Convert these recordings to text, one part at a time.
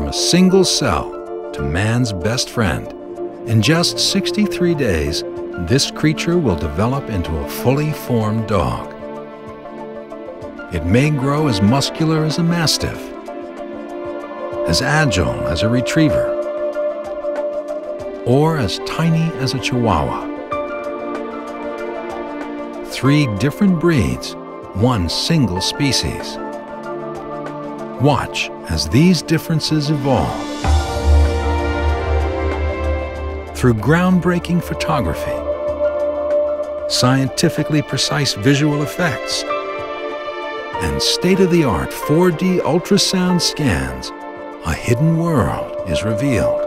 from a single cell to man's best friend. In just 63 days, this creature will develop into a fully formed dog. It may grow as muscular as a mastiff, as agile as a retriever, or as tiny as a chihuahua. Three different breeds, one single species. Watch as these differences evolve. Through groundbreaking photography, scientifically precise visual effects, and state-of-the-art 4D ultrasound scans, a hidden world is revealed.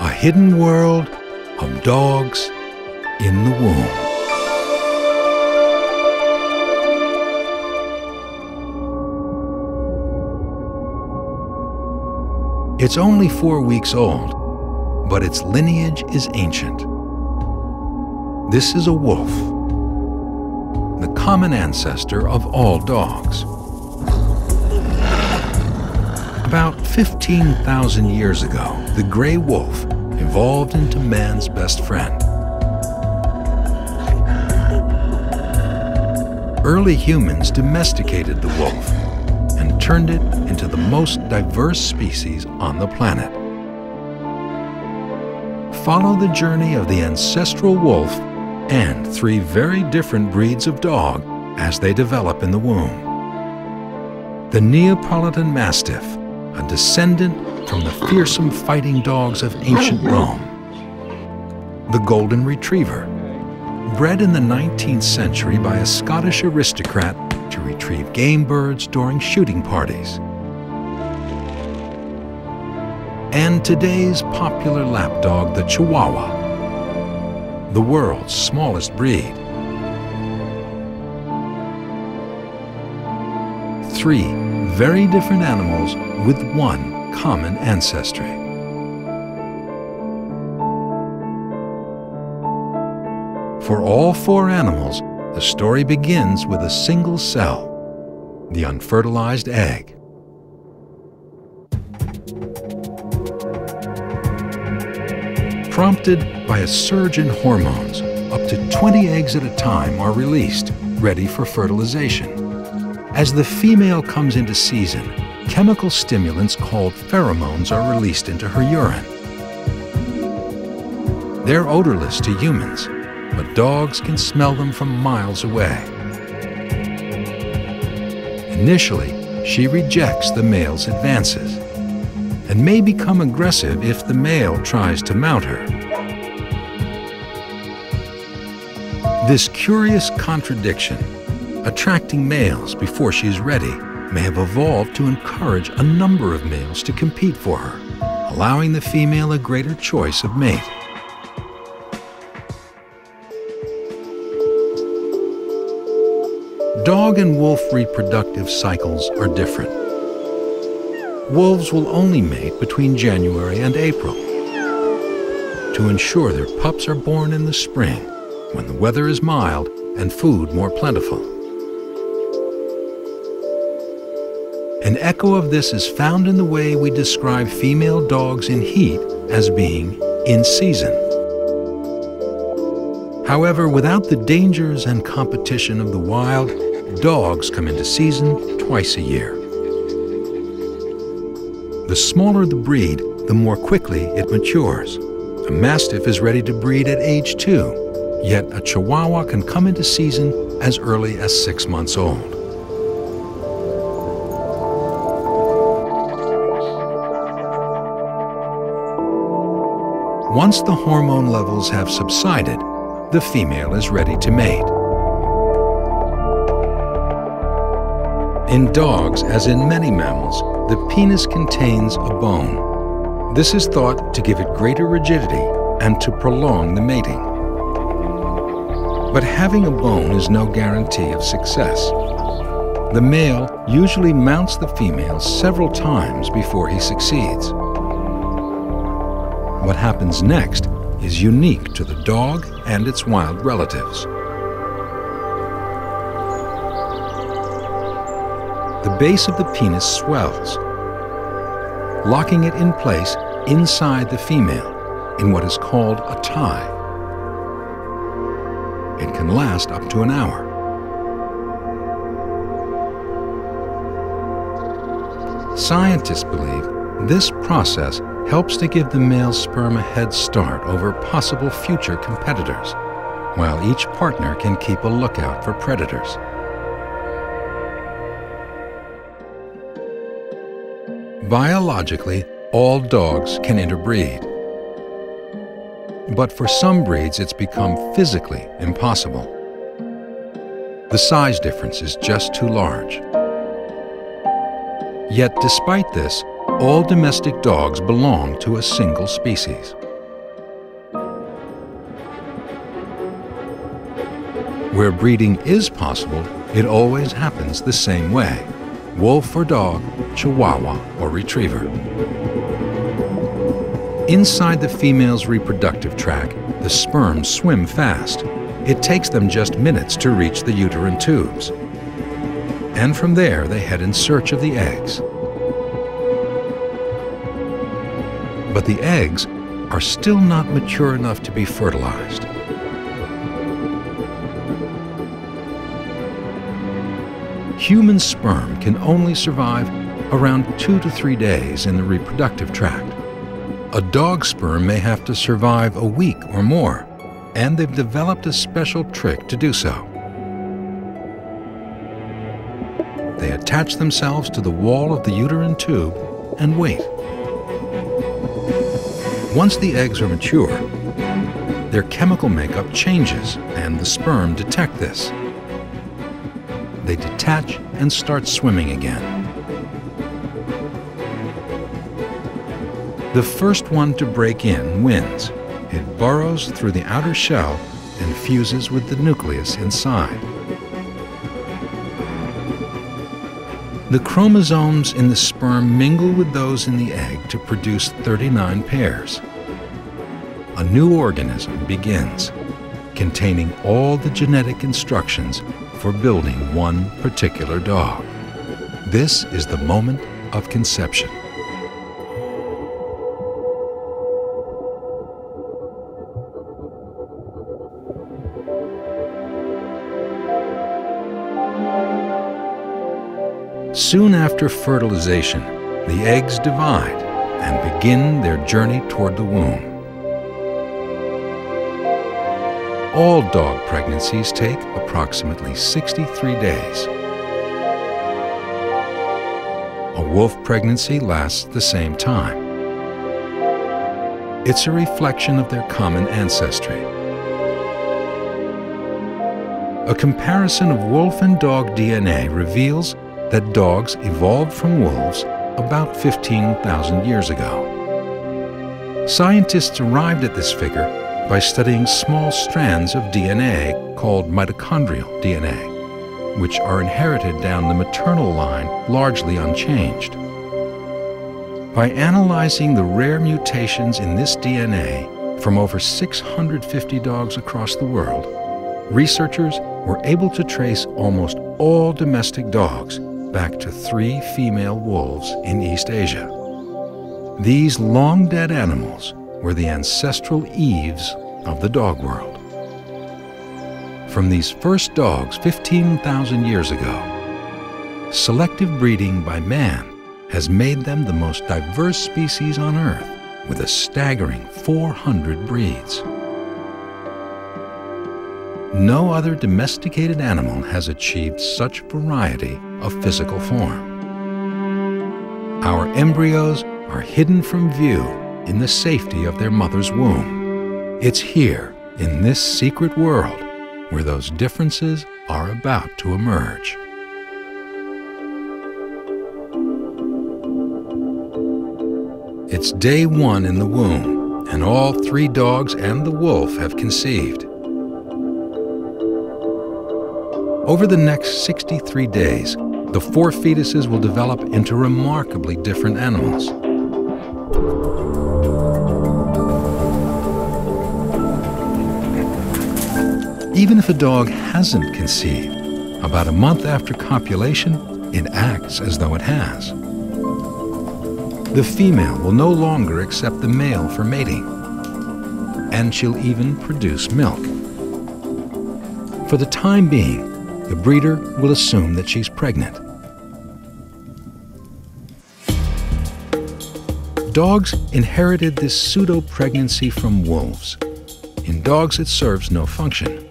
A hidden world of dogs in the womb. It's only four weeks old, but its lineage is ancient. This is a wolf, the common ancestor of all dogs. About 15,000 years ago, the gray wolf evolved into man's best friend. Early humans domesticated the wolf and turned it into the most diverse species on the planet. Follow the journey of the ancestral wolf and three very different breeds of dog as they develop in the womb. The Neapolitan Mastiff, a descendant from the fearsome fighting dogs of ancient Rome. The Golden Retriever, bred in the 19th century by a Scottish aristocrat to retrieve game birds during shooting parties. And today's popular lapdog, the Chihuahua, the world's smallest breed. Three very different animals with one common ancestry. For all four animals, the story begins with a single cell, the unfertilized egg. Prompted by a surge in hormones, up to 20 eggs at a time are released, ready for fertilization. As the female comes into season, chemical stimulants called pheromones are released into her urine. They're odorless to humans, but dogs can smell them from miles away. Initially, she rejects the male's advances and may become aggressive if the male tries to mount her. This curious contradiction, attracting males before she is ready, may have evolved to encourage a number of males to compete for her, allowing the female a greater choice of mate. Dog and wolf reproductive cycles are different wolves will only mate between January and April to ensure their pups are born in the spring when the weather is mild and food more plentiful. An echo of this is found in the way we describe female dogs in heat as being in season. However, without the dangers and competition of the wild, dogs come into season twice a year. The smaller the breed, the more quickly it matures. A Mastiff is ready to breed at age two, yet a Chihuahua can come into season as early as six months old. Once the hormone levels have subsided, the female is ready to mate. In dogs, as in many mammals, the penis contains a bone. This is thought to give it greater rigidity and to prolong the mating. But having a bone is no guarantee of success. The male usually mounts the female several times before he succeeds. What happens next is unique to the dog and its wild relatives. The base of the penis swells, locking it in place inside the female in what is called a tie. It can last up to an hour. Scientists believe this process helps to give the male sperm a head start over possible future competitors, while each partner can keep a lookout for predators. Biologically, all dogs can interbreed. But for some breeds, it's become physically impossible. The size difference is just too large. Yet despite this, all domestic dogs belong to a single species. Where breeding is possible, it always happens the same way. Wolf or dog, Chihuahua or Retriever. Inside the female's reproductive tract, the sperms swim fast. It takes them just minutes to reach the uterine tubes and from there they head in search of the eggs. But the eggs are still not mature enough to be fertilized. Human sperm can only survive around two to three days in the reproductive tract. A dog sperm may have to survive a week or more, and they've developed a special trick to do so. They attach themselves to the wall of the uterine tube and wait. Once the eggs are mature, their chemical makeup changes and the sperm detect this. They detach and start swimming again. The first one to break in wins. It burrows through the outer shell and fuses with the nucleus inside. The chromosomes in the sperm mingle with those in the egg to produce 39 pairs. A new organism begins, containing all the genetic instructions for building one particular dog. This is the moment of conception. Soon after fertilization, the eggs divide and begin their journey toward the womb. All dog pregnancies take approximately 63 days. A wolf pregnancy lasts the same time. It's a reflection of their common ancestry. A comparison of wolf and dog DNA reveals that dogs evolved from wolves about 15,000 years ago. Scientists arrived at this figure by studying small strands of DNA called mitochondrial DNA, which are inherited down the maternal line largely unchanged. By analyzing the rare mutations in this DNA from over 650 dogs across the world, researchers were able to trace almost all domestic dogs back to three female wolves in East Asia. These long dead animals were the ancestral Eves of the dog world. From these first dogs 15,000 years ago, selective breeding by man has made them the most diverse species on Earth with a staggering 400 breeds. No other domesticated animal has achieved such variety of physical form. Our embryos are hidden from view in the safety of their mother's womb. It's here, in this secret world, where those differences are about to emerge. It's day one in the womb, and all three dogs and the wolf have conceived. Over the next 63 days, the four fetuses will develop into remarkably different animals. Even if a dog hasn't conceived, about a month after copulation, it acts as though it has. The female will no longer accept the male for mating, and she'll even produce milk. For the time being, the breeder will assume that she's pregnant. Dogs inherited this pseudo pregnancy from wolves. In dogs, it serves no function.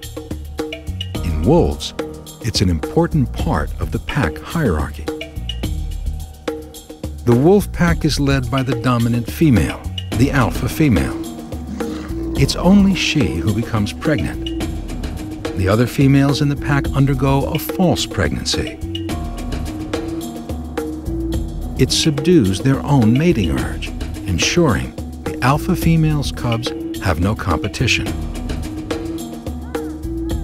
In wolves, it's an important part of the pack hierarchy. The wolf pack is led by the dominant female, the alpha female. It's only she who becomes pregnant. The other females in the pack undergo a false pregnancy. It subdues their own mating urge, ensuring the alpha female's cubs have no competition.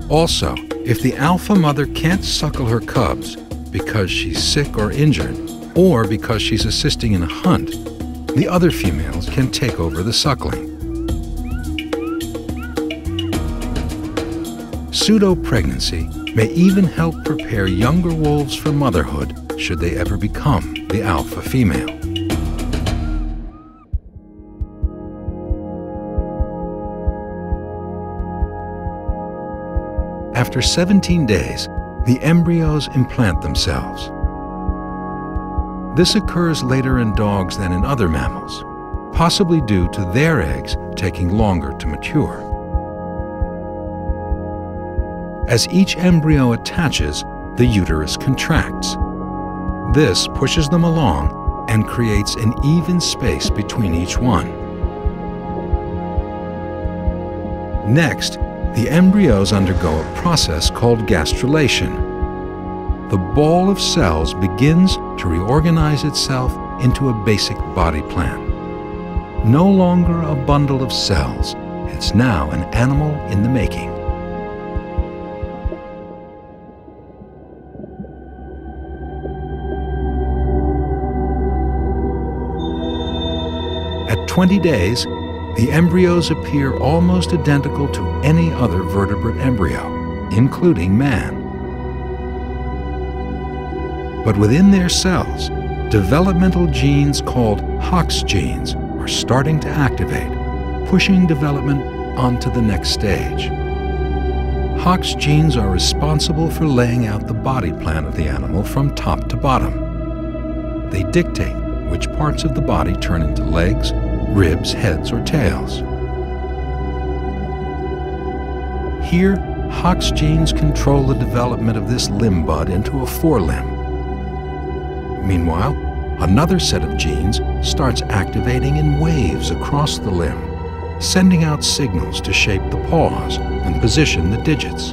Also, if the alpha mother can't suckle her cubs because she's sick or injured, or because she's assisting in a hunt, the other females can take over the suckling. Pseudo pregnancy may even help prepare younger wolves for motherhood should they ever become the alpha female. After 17 days, the embryos implant themselves. This occurs later in dogs than in other mammals, possibly due to their eggs taking longer to mature. As each embryo attaches, the uterus contracts. This pushes them along and creates an even space between each one. Next, the embryos undergo a process called gastrulation. The ball of cells begins to reorganize itself into a basic body plan. No longer a bundle of cells, it's now an animal in the making. 20 days, the embryos appear almost identical to any other vertebrate embryo, including man. But within their cells, developmental genes called Hox genes are starting to activate, pushing development onto the next stage. Hox genes are responsible for laying out the body plan of the animal from top to bottom. They dictate which parts of the body turn into legs, ribs, heads, or tails. Here, Hox genes control the development of this limb bud into a forelimb. Meanwhile, another set of genes starts activating in waves across the limb, sending out signals to shape the paws and position the digits.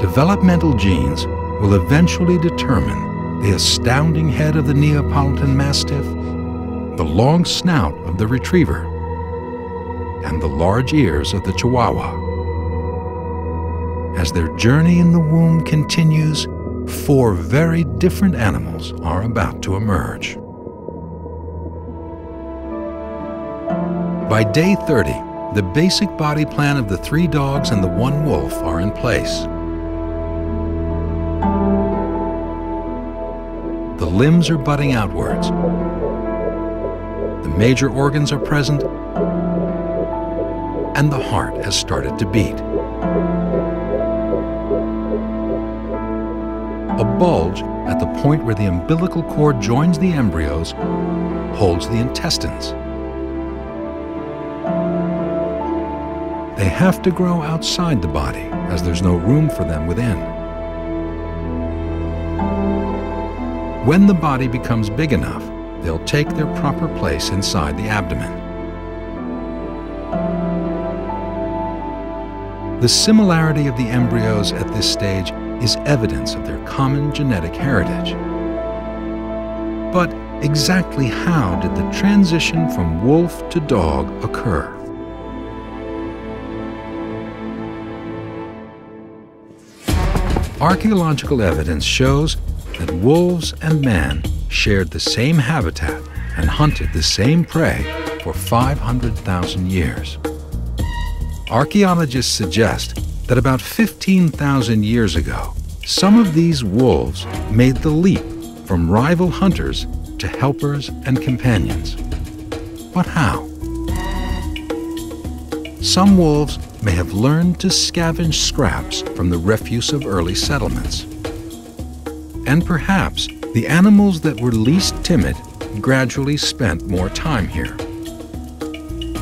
Developmental genes will eventually determine the astounding head of the Neapolitan Mastiff, the long snout of the Retriever, and the large ears of the Chihuahua. As their journey in the womb continues, four very different animals are about to emerge. By day 30, the basic body plan of the three dogs and the one wolf are in place. Limbs are budding outwards. The major organs are present, and the heart has started to beat. A bulge at the point where the umbilical cord joins the embryos holds the intestines. They have to grow outside the body as there's no room for them within. When the body becomes big enough, they'll take their proper place inside the abdomen. The similarity of the embryos at this stage is evidence of their common genetic heritage. But exactly how did the transition from wolf to dog occur? Archaeological evidence shows that wolves and man shared the same habitat and hunted the same prey for 500,000 years. Archaeologists suggest that about 15,000 years ago, some of these wolves made the leap from rival hunters to helpers and companions. But how? Some wolves may have learned to scavenge scraps from the refuse of early settlements. And perhaps the animals that were least timid gradually spent more time here.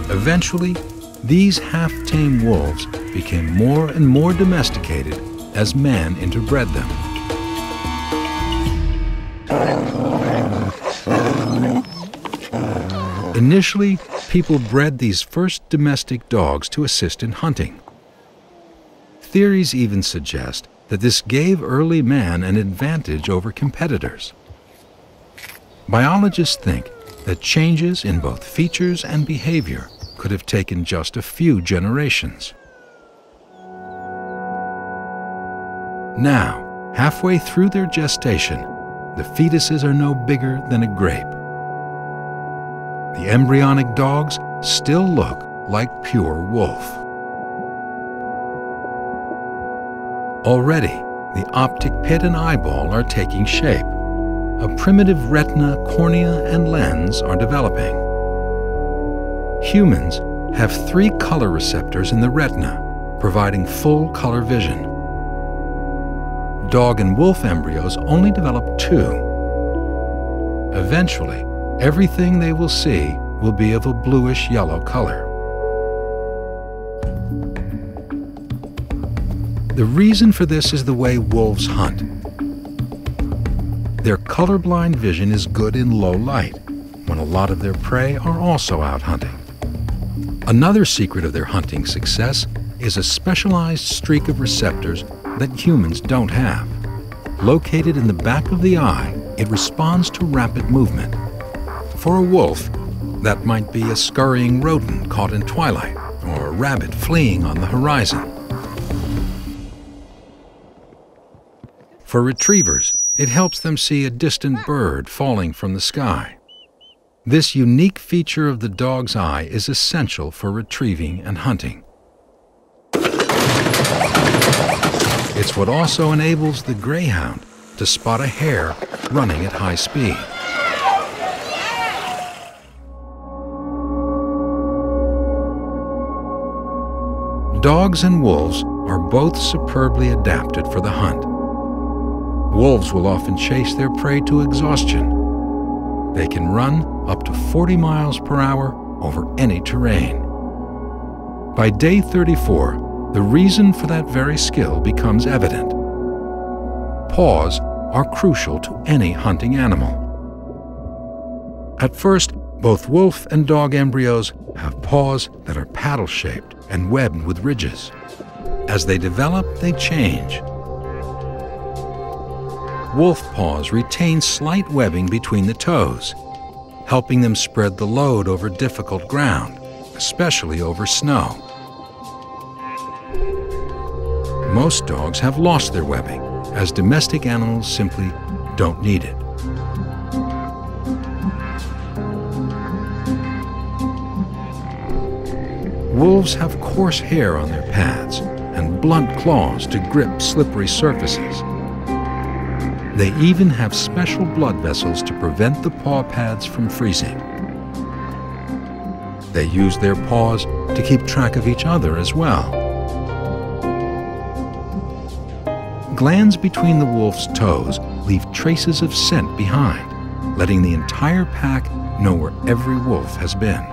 Eventually, these half-tame wolves became more and more domesticated as man interbred them. Initially, people bred these first domestic dogs to assist in hunting. Theories even suggest that this gave early man an advantage over competitors. Biologists think that changes in both features and behavior could have taken just a few generations. Now, halfway through their gestation, the fetuses are no bigger than a grape. The embryonic dogs still look like pure wolf. Already, the optic pit and eyeball are taking shape. A primitive retina, cornea, and lens are developing. Humans have three color receptors in the retina, providing full color vision. Dog and wolf embryos only develop two. Eventually, everything they will see will be of a bluish yellow color. The reason for this is the way wolves hunt. Their colorblind vision is good in low light, when a lot of their prey are also out hunting. Another secret of their hunting success is a specialized streak of receptors that humans don't have. Located in the back of the eye, it responds to rapid movement. For a wolf, that might be a scurrying rodent caught in twilight or a rabbit fleeing on the horizon. For retrievers, it helps them see a distant bird falling from the sky. This unique feature of the dog's eye is essential for retrieving and hunting. It's what also enables the greyhound to spot a hare running at high speed. Dogs and wolves are both superbly adapted for the hunt. Wolves will often chase their prey to exhaustion they can run up to 40 miles per hour over any terrain. By day 34, the reason for that very skill becomes evident. Paws are crucial to any hunting animal. At first, both wolf and dog embryos have paws that are paddle-shaped and webbed with ridges. As they develop, they change. Wolf paws retain slight webbing between the toes, helping them spread the load over difficult ground, especially over snow. Most dogs have lost their webbing, as domestic animals simply don't need it. Wolves have coarse hair on their pads and blunt claws to grip slippery surfaces. They even have special blood vessels to prevent the paw pads from freezing. They use their paws to keep track of each other as well. Glands between the wolf's toes leave traces of scent behind, letting the entire pack know where every wolf has been.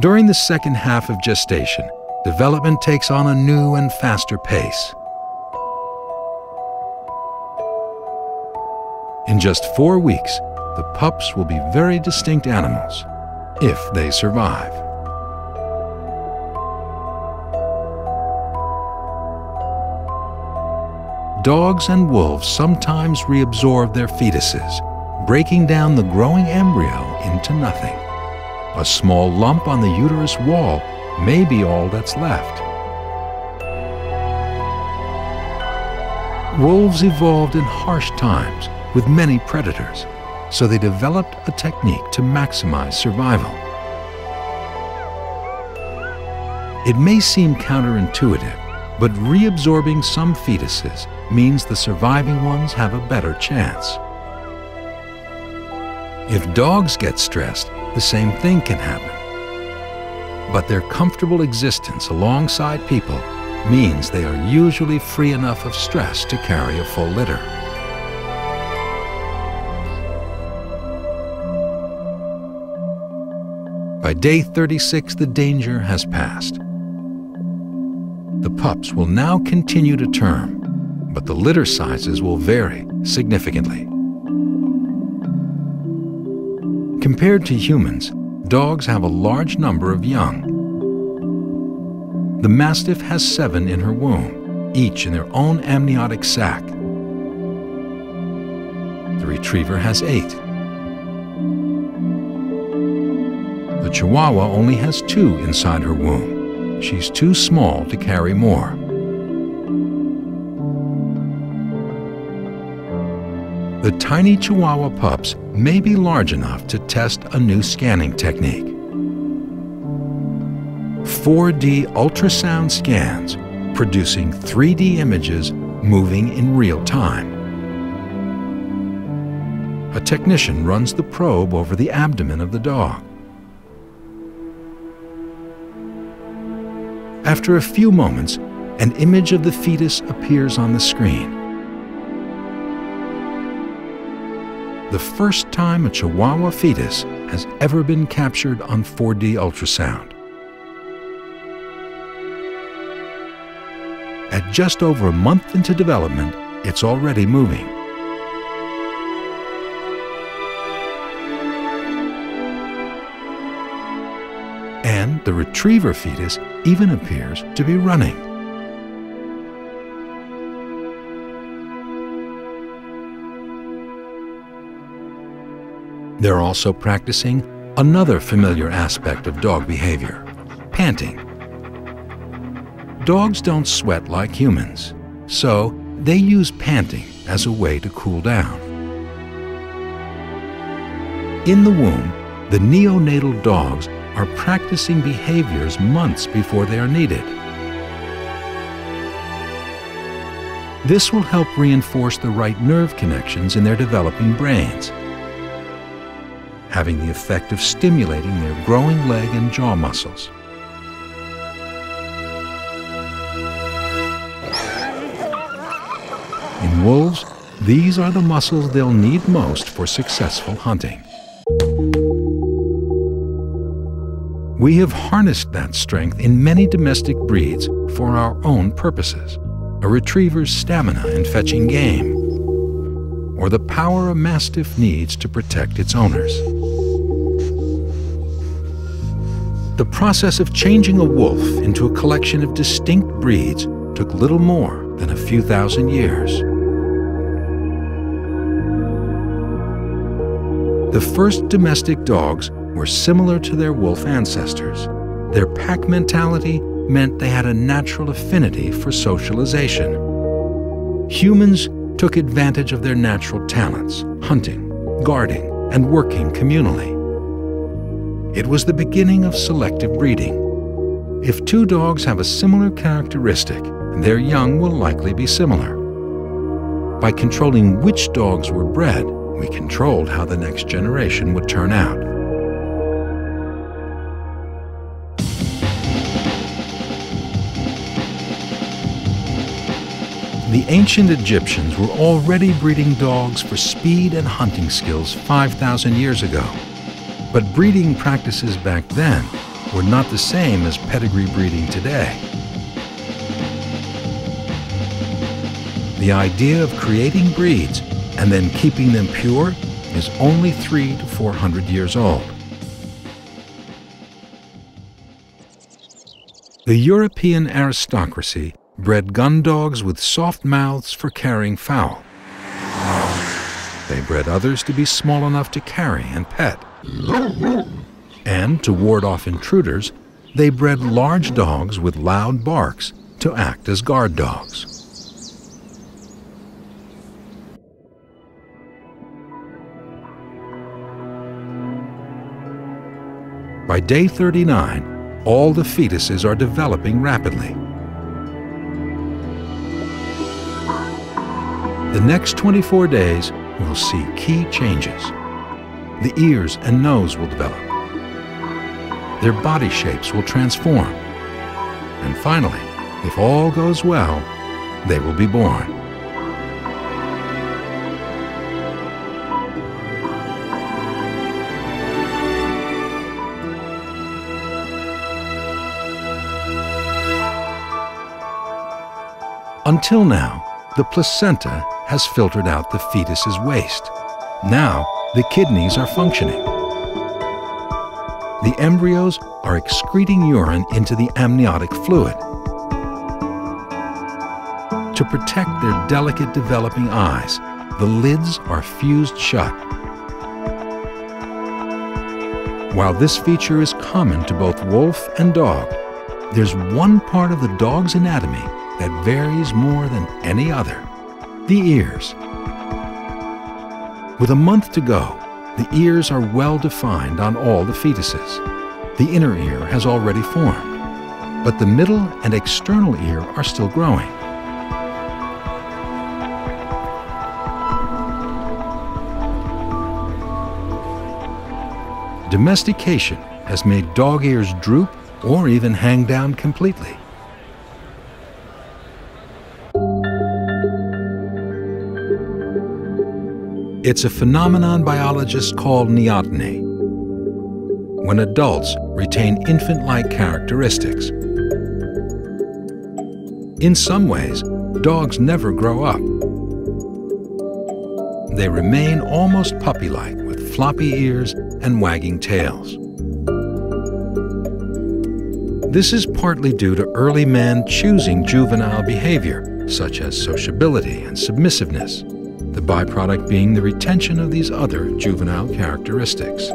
During the second half of gestation, development takes on a new and faster pace. In just four weeks, the pups will be very distinct animals, if they survive. Dogs and wolves sometimes reabsorb their fetuses, breaking down the growing embryo into nothing. A small lump on the uterus wall may be all that's left. Wolves evolved in harsh times with many predators. so they developed a technique to maximize survival. It may seem counterintuitive, but reabsorbing some fetuses means the surviving ones have a better chance. If dogs get stressed, the same thing can happen. But their comfortable existence alongside people means they are usually free enough of stress to carry a full litter. By day 36, the danger has passed. The pups will now continue to term, but the litter sizes will vary significantly. Compared to humans, dogs have a large number of young. The Mastiff has seven in her womb, each in their own amniotic sac. The Retriever has eight. The Chihuahua only has two inside her womb. She's too small to carry more. The tiny Chihuahua pups may be large enough to test a new scanning technique. 4D ultrasound scans producing 3D images moving in real time. A technician runs the probe over the abdomen of the dog. After a few moments, an image of the fetus appears on the screen. The first time a Chihuahua fetus has ever been captured on 4D ultrasound. At just over a month into development, it's already moving. And the retriever fetus even appears to be running. They're also practicing another familiar aspect of dog behavior, panting. Dogs don't sweat like humans, so they use panting as a way to cool down. In the womb, the neonatal dogs are practicing behaviors months before they are needed. This will help reinforce the right nerve connections in their developing brains, having the effect of stimulating their growing leg and jaw muscles. In wolves, these are the muscles they'll need most for successful hunting. We have harnessed that strength in many domestic breeds for our own purposes. A retriever's stamina in fetching game, or the power a mastiff needs to protect its owners. The process of changing a wolf into a collection of distinct breeds took little more than a few thousand years. The first domestic dogs were similar to their wolf ancestors. Their pack mentality meant they had a natural affinity for socialization. Humans took advantage of their natural talents, hunting, guarding, and working communally. It was the beginning of selective breeding. If two dogs have a similar characteristic, their young will likely be similar. By controlling which dogs were bred, we controlled how the next generation would turn out. The ancient Egyptians were already breeding dogs for speed and hunting skills 5,000 years ago. But breeding practices back then were not the same as pedigree breeding today. The idea of creating breeds and then keeping them pure is only three to 400 years old. The European aristocracy bred gun dogs with soft mouths for carrying fowl. They bred others to be small enough to carry and pet. And to ward off intruders, they bred large dogs with loud barks to act as guard dogs. By day 39, all the fetuses are developing rapidly. The next 24 days will see key changes. The ears and nose will develop. Their body shapes will transform. And finally, if all goes well, they will be born. Until now, the placenta has filtered out the fetus's waste. Now, the kidneys are functioning. The embryos are excreting urine into the amniotic fluid. To protect their delicate developing eyes, the lids are fused shut. While this feature is common to both wolf and dog, there's one part of the dog's anatomy that varies more than any other the ears. With a month to go, the ears are well defined on all the fetuses. The inner ear has already formed, but the middle and external ear are still growing. Domestication has made dog ears droop or even hang down completely. It's a phenomenon biologists call neoteny, when adults retain infant-like characteristics. In some ways, dogs never grow up. They remain almost puppy-like with floppy ears and wagging tails. This is partly due to early man choosing juvenile behavior, such as sociability and submissiveness the byproduct being the retention of these other juvenile characteristics.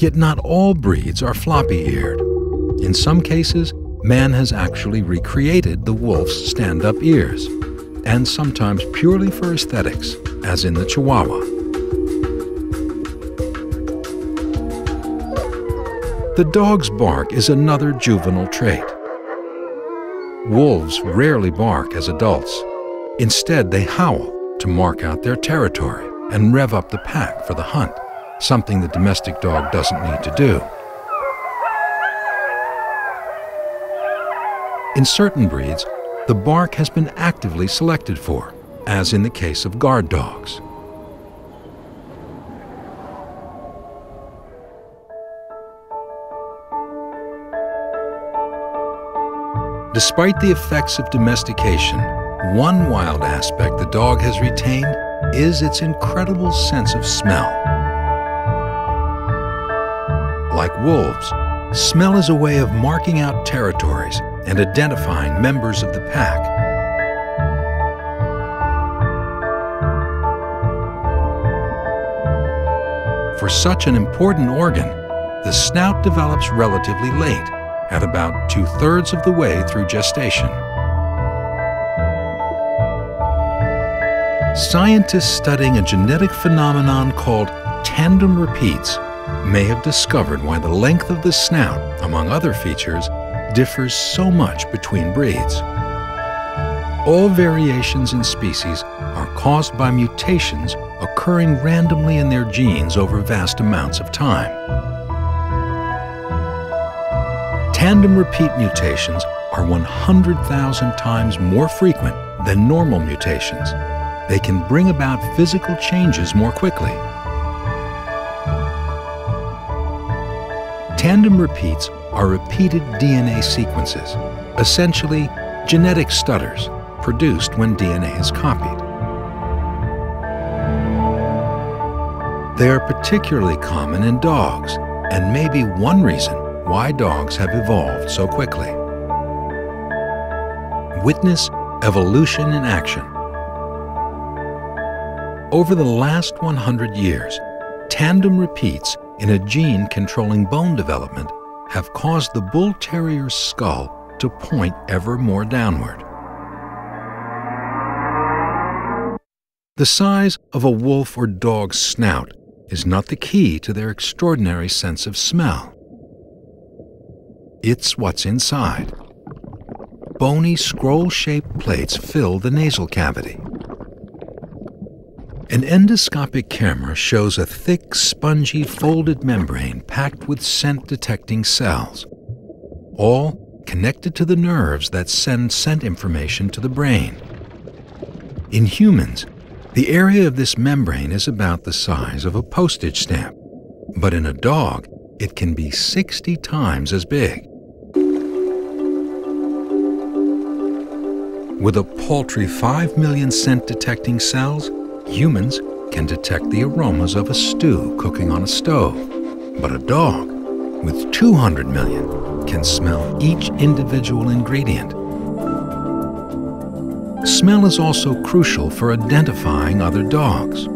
Yet not all breeds are floppy-eared. In some cases, man has actually recreated the wolf's stand-up ears, and sometimes purely for aesthetics, as in the Chihuahua. The dog's bark is another juvenile trait. Wolves rarely bark as adults. Instead, they howl to mark out their territory and rev up the pack for the hunt, something the domestic dog doesn't need to do. In certain breeds, the bark has been actively selected for, as in the case of guard dogs. Despite the effects of domestication, one wild aspect the dog has retained is its incredible sense of smell. Like wolves, smell is a way of marking out territories and identifying members of the pack. For such an important organ, the snout develops relatively late, at about two-thirds of the way through gestation. Scientists studying a genetic phenomenon called tandem repeats may have discovered why the length of the snout, among other features, differs so much between breeds. All variations in species are caused by mutations occurring randomly in their genes over vast amounts of time. Tandem repeat mutations are 100,000 times more frequent than normal mutations. They can bring about physical changes more quickly. Tandem repeats are repeated DNA sequences, essentially genetic stutters produced when DNA is copied. They are particularly common in dogs and may be one reason why dogs have evolved so quickly. Witness evolution in action. Over the last 100 years, tandem repeats in a gene controlling bone development have caused the bull terrier's skull to point ever more downward. The size of a wolf or dog's snout is not the key to their extraordinary sense of smell. It's what's inside. Bony scroll shaped plates fill the nasal cavity. An endoscopic camera shows a thick, spongy, folded membrane packed with scent detecting cells, all connected to the nerves that send scent information to the brain. In humans, the area of this membrane is about the size of a postage stamp, but in a dog, it can be 60 times as big. With a paltry 5 million scent detecting cells, Humans can detect the aromas of a stew cooking on a stove, but a dog with 200 million can smell each individual ingredient. Smell is also crucial for identifying other dogs.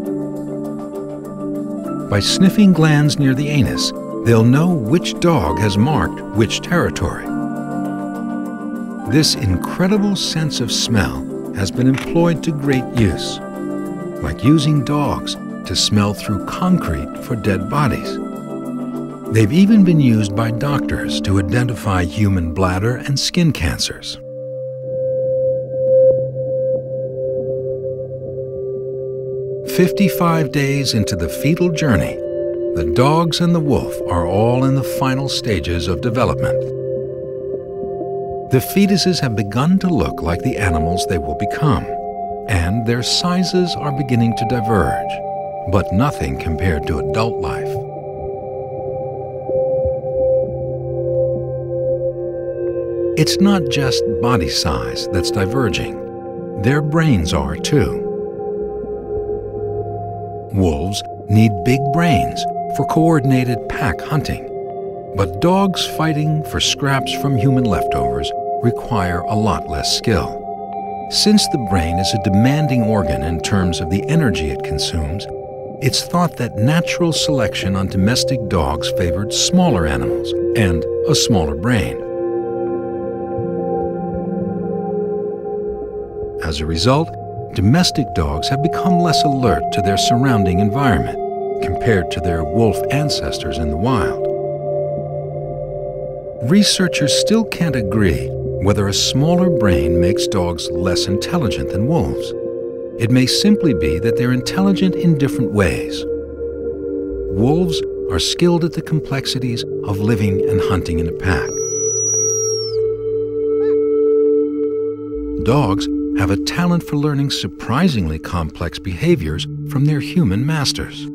By sniffing glands near the anus, they'll know which dog has marked which territory. This incredible sense of smell has been employed to great use like using dogs to smell through concrete for dead bodies. They've even been used by doctors to identify human bladder and skin cancers. Fifty-five days into the fetal journey, the dogs and the wolf are all in the final stages of development. The fetuses have begun to look like the animals they will become and their sizes are beginning to diverge, but nothing compared to adult life. It's not just body size that's diverging, their brains are too. Wolves need big brains for coordinated pack hunting, but dogs fighting for scraps from human leftovers require a lot less skill. Since the brain is a demanding organ in terms of the energy it consumes, it's thought that natural selection on domestic dogs favored smaller animals and a smaller brain. As a result, domestic dogs have become less alert to their surrounding environment compared to their wolf ancestors in the wild. Researchers still can't agree whether a smaller brain makes dogs less intelligent than wolves. It may simply be that they're intelligent in different ways. Wolves are skilled at the complexities of living and hunting in a pack. Dogs have a talent for learning surprisingly complex behaviors from their human masters.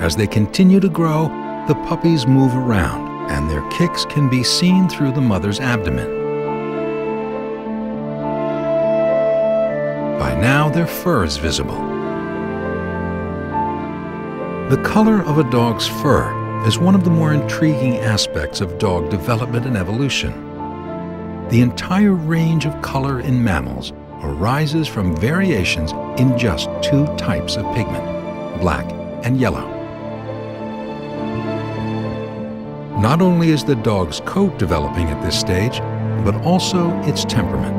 As they continue to grow, the puppies move around and their kicks can be seen through the mother's abdomen. By now, their fur is visible. The color of a dog's fur is one of the more intriguing aspects of dog development and evolution. The entire range of color in mammals arises from variations in just two types of pigment, black and yellow. Not only is the dog's coat developing at this stage, but also its temperament.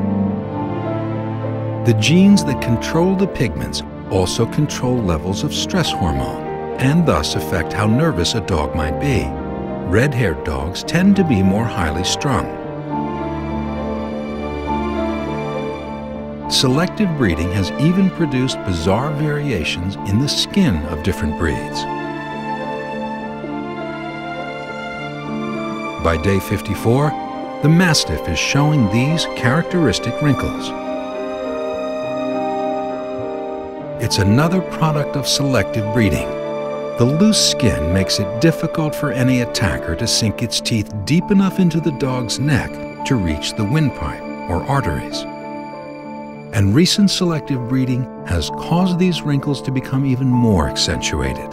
The genes that control the pigments also control levels of stress hormone and thus affect how nervous a dog might be. Red-haired dogs tend to be more highly strung. Selective breeding has even produced bizarre variations in the skin of different breeds. By day 54, the Mastiff is showing these characteristic wrinkles. It's another product of selective breeding. The loose skin makes it difficult for any attacker to sink its teeth deep enough into the dog's neck to reach the windpipe or arteries. And recent selective breeding has caused these wrinkles to become even more accentuated.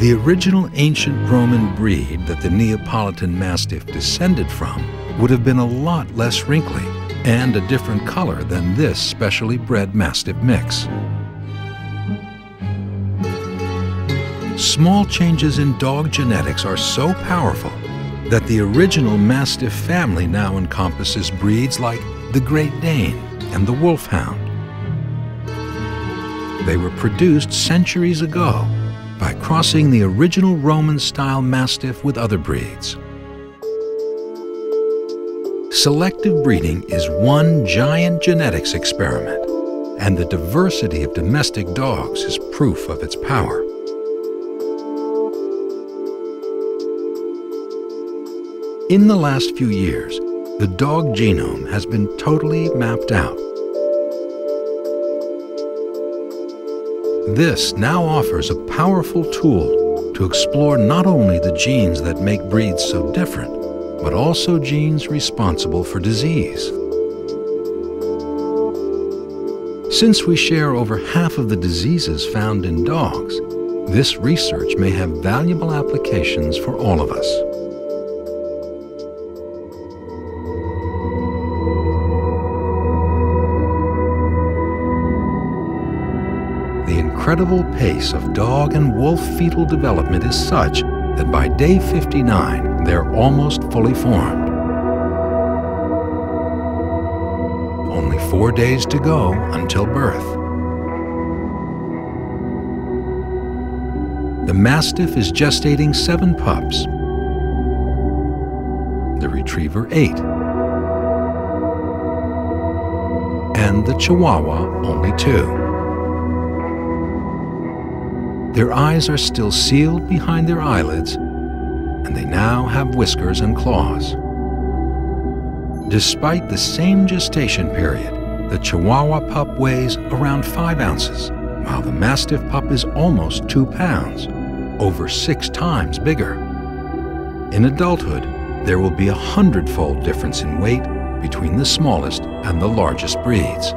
The original ancient Roman breed that the Neapolitan Mastiff descended from would have been a lot less wrinkly and a different color than this specially bred Mastiff mix. Small changes in dog genetics are so powerful that the original Mastiff family now encompasses breeds like the Great Dane and the Wolfhound. They were produced centuries ago by crossing the original Roman-style Mastiff with other breeds. Selective breeding is one giant genetics experiment, and the diversity of domestic dogs is proof of its power. In the last few years, the dog genome has been totally mapped out. This now offers a powerful tool to explore not only the genes that make breeds so different, but also genes responsible for disease. Since we share over half of the diseases found in dogs, this research may have valuable applications for all of us. Incredible pace of dog and wolf fetal development is such that by day 59, they're almost fully formed. Only four days to go until birth. The Mastiff is gestating seven pups. The Retriever eight. And the Chihuahua only two. Their eyes are still sealed behind their eyelids, and they now have whiskers and claws. Despite the same gestation period, the Chihuahua pup weighs around 5 ounces, while the Mastiff pup is almost 2 pounds, over six times bigger. In adulthood, there will be a hundredfold difference in weight between the smallest and the largest breeds.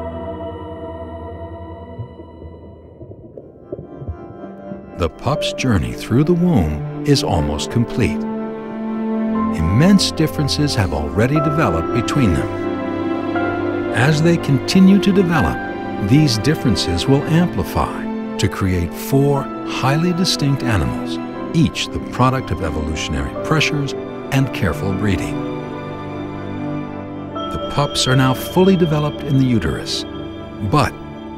Pup's journey through the womb is almost complete. Immense differences have already developed between them. As they continue to develop, these differences will amplify to create four highly distinct animals, each the product of evolutionary pressures and careful breeding. The pups are now fully developed in the uterus, but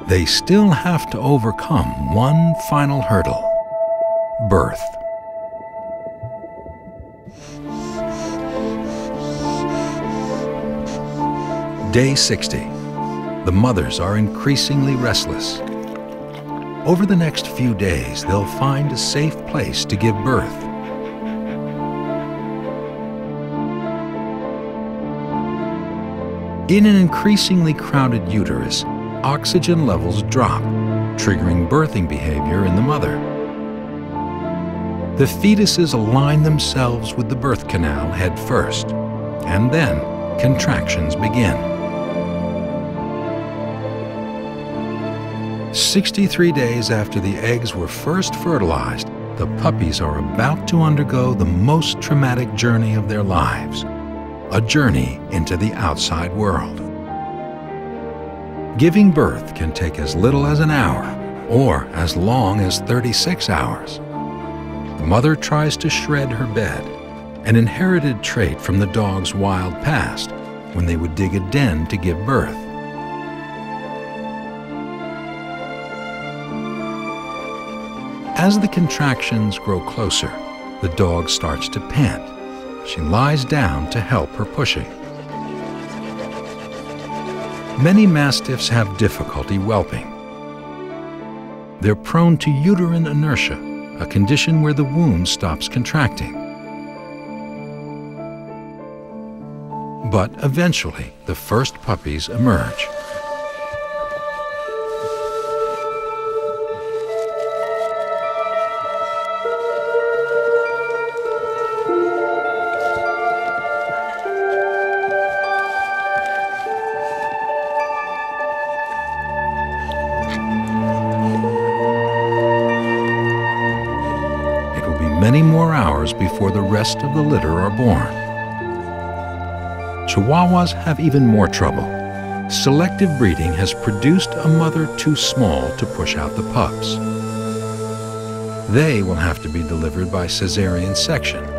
they still have to overcome one final hurdle birth. Day 60. The mothers are increasingly restless. Over the next few days, they'll find a safe place to give birth. In an increasingly crowded uterus, oxygen levels drop, triggering birthing behavior in the mother the fetuses align themselves with the birth canal head first, and then contractions begin. 63 days after the eggs were first fertilized, the puppies are about to undergo the most traumatic journey of their lives, a journey into the outside world. Giving birth can take as little as an hour or as long as 36 hours. The mother tries to shred her bed, an inherited trait from the dog's wild past when they would dig a den to give birth. As the contractions grow closer, the dog starts to pant. She lies down to help her pushing. Many mastiffs have difficulty whelping. They're prone to uterine inertia, a condition where the womb stops contracting. But eventually, the first puppies emerge. Hours before the rest of the litter are born. Chihuahuas have even more trouble. Selective breeding has produced a mother too small to push out the pups. They will have to be delivered by cesarean section.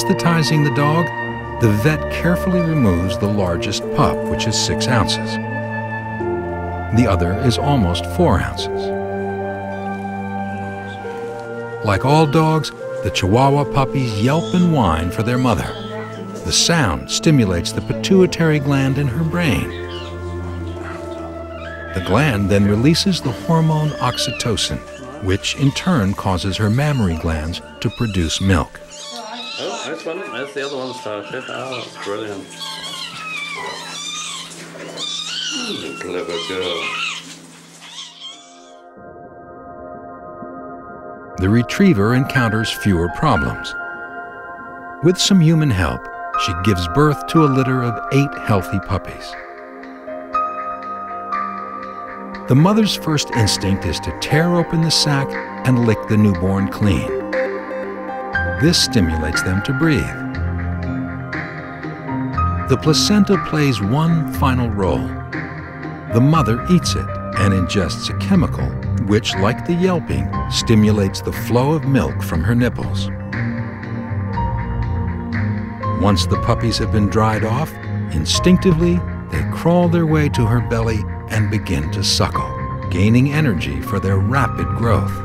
Anesthetizing the dog, the vet carefully removes the largest pup, which is six ounces. The other is almost four ounces. Like all dogs, the Chihuahua puppies yelp and whine for their mother. The sound stimulates the pituitary gland in her brain. The gland then releases the hormone oxytocin, which in turn causes her mammary glands to produce milk. That's one. That's the other one started. Oh, that's brilliant. Hmm, clever girl. The retriever encounters fewer problems. With some human help, she gives birth to a litter of eight healthy puppies. The mother's first instinct is to tear open the sac and lick the newborn clean. This stimulates them to breathe. The placenta plays one final role. The mother eats it and ingests a chemical which, like the yelping, stimulates the flow of milk from her nipples. Once the puppies have been dried off, instinctively they crawl their way to her belly and begin to suckle, gaining energy for their rapid growth.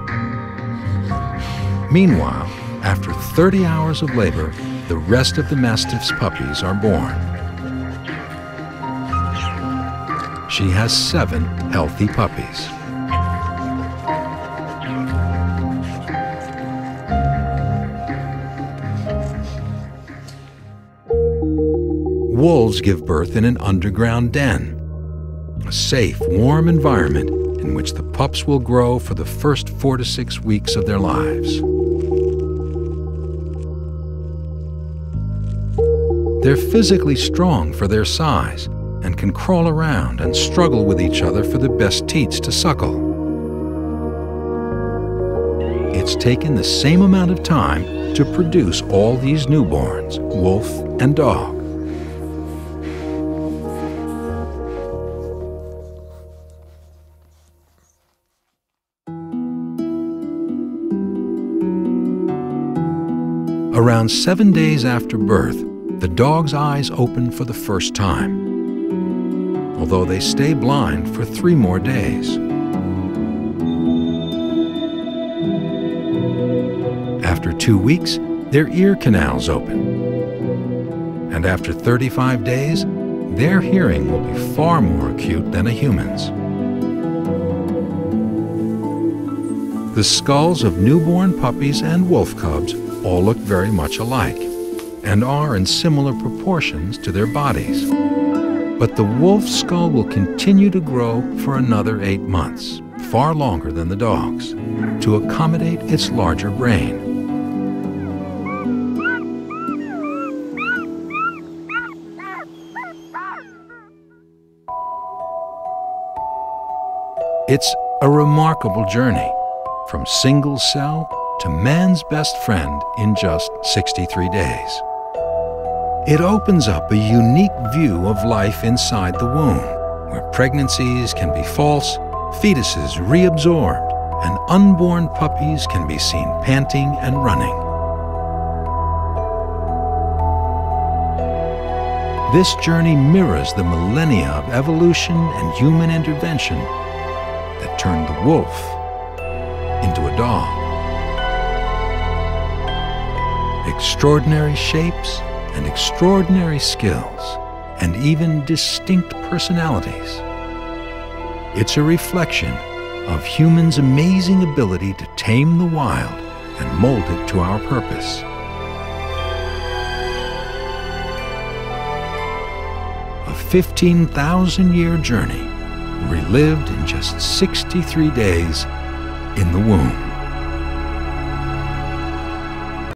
Meanwhile, after 30 hours of labor, the rest of the Mastiff's puppies are born. She has seven healthy puppies. Wolves give birth in an underground den, a safe, warm environment in which the pups will grow for the first four to six weeks of their lives. They're physically strong for their size and can crawl around and struggle with each other for the best teats to suckle. It's taken the same amount of time to produce all these newborns, wolf and dog. Around seven days after birth, the dog's eyes open for the first time, although they stay blind for three more days. After two weeks, their ear canals open. And after 35 days, their hearing will be far more acute than a human's. The skulls of newborn puppies and wolf cubs all look very much alike and are in similar proportions to their bodies. But the wolf skull will continue to grow for another eight months, far longer than the dog's, to accommodate its larger brain. It's a remarkable journey from single cell to man's best friend in just 63 days. It opens up a unique view of life inside the womb, where pregnancies can be false, fetuses reabsorbed, and unborn puppies can be seen panting and running. This journey mirrors the millennia of evolution and human intervention that turned the wolf into a dog. Extraordinary shapes and extraordinary skills, and even distinct personalities. It's a reflection of humans' amazing ability to tame the wild and mold it to our purpose. A 15,000 year journey relived in just 63 days in the womb.